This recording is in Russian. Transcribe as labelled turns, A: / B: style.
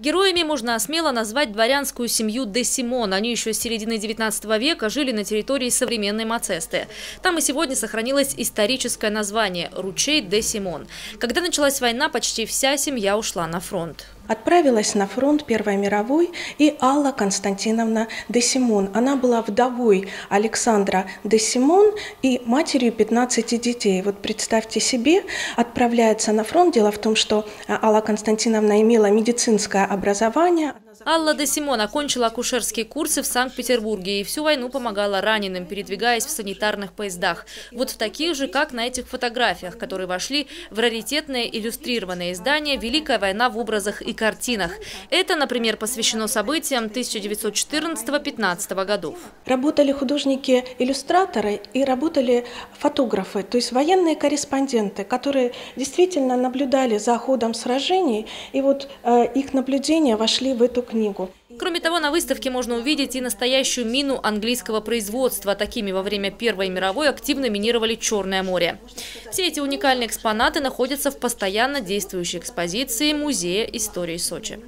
A: Героями можно смело назвать дворянскую семью де Симон. Они еще с середины 19 века жили на территории современной Мацесты. Там и сегодня сохранилось историческое название – ручей де Симон. Когда началась война, почти вся семья ушла на фронт.
B: Отправилась на фронт Первой мировой и Алла Константиновна де Симон. Она была вдовой Александра де Симон и матерью 15 детей. Вот представьте себе, отправляется на фронт. Дело в том, что Алла Константиновна имела медицинское образование.
A: Алла де Симон окончила акушерские курсы в Санкт-Петербурге и всю войну помогала раненым, передвигаясь в санитарных поездах. Вот в таких же, как на этих фотографиях, которые вошли в раритетное иллюстрированное издание «Великая война в образах и картинах». Это, например, посвящено событиям 1914-15 годов.
B: Работали художники-иллюстраторы и работали фотографы, то есть военные корреспонденты, которые действительно наблюдали за ходом сражений, и вот э, их наблюдения вошли в эту книгу.
A: Кроме того, на выставке можно увидеть и настоящую мину английского производства. Такими во время Первой мировой активно минировали Черное море. Все эти уникальные экспонаты находятся в постоянно действующей экспозиции Музея истории Сочи.